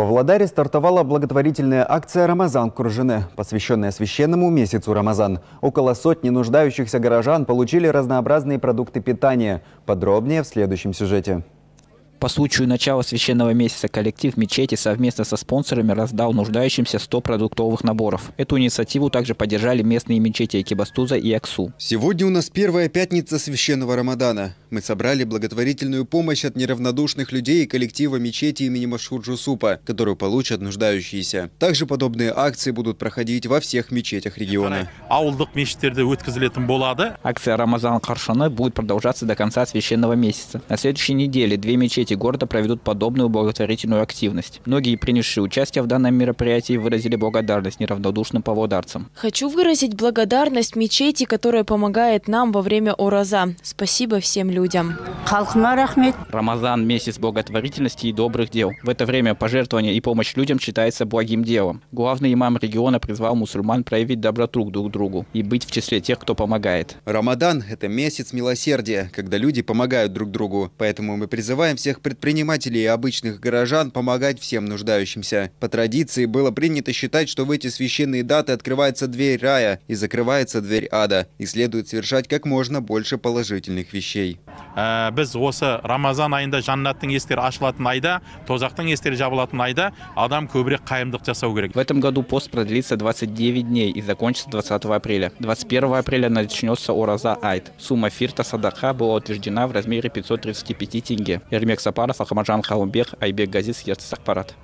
Павлодаре стартовала благотворительная акция «Рамазан Куржины», посвященная священному месяцу Рамазан. Около сотни нуждающихся горожан получили разнообразные продукты питания. Подробнее в следующем сюжете. По случаю начала священного месяца коллектив мечети совместно со спонсорами раздал нуждающимся 100 продуктовых наборов. Эту инициативу также поддержали местные мечети Экибастуза и Аксу. Сегодня у нас первая пятница священного Рамадана. Мы собрали благотворительную помощь от неравнодушных людей и коллектива мечети имени Машхуджу Супа, которую получат нуждающиеся. Также подобные акции будут проходить во всех мечетях региона. Акция «Рамазан Каршаны» будет продолжаться до конца священного месяца. На следующей неделе две мечети мечети города проведут подобную благотворительную активность. Многие принявшие участие в данном мероприятии выразили благодарность неравнодушным павлодарцам. Хочу выразить благодарность мечети, которая помогает нам во время Ураза. Спасибо всем людям. Рамазан – месяц благотворительности и добрых дел. В это время пожертвование и помощь людям считается благим делом. Главный имам региона призвал мусульман проявить доброту друг к другу и быть в числе тех, кто помогает. Рамадан – это месяц милосердия, когда люди помогают друг другу. Поэтому мы призываем всех предпринимателей и обычных горожан помогать всем нуждающимся. По традиции было принято считать, что в эти священные даты открывается дверь рая и закрывается дверь ада, и следует совершать как можно больше положительных вещей. Э, біз осы рамазан айында жаннаттың есіктері ашылатын айда тозақтың есіктері жабылатын айда адам көбірек қайырымдылық жасау керек в этом году пост продлится 29 дней и закончится 20 апреля 21 апреля начнется ураза айт сумма фирта садака была утверждена в размере 535 тенге Ермек сапаров Қалымбек, айбек газиз ертіс ақпарат.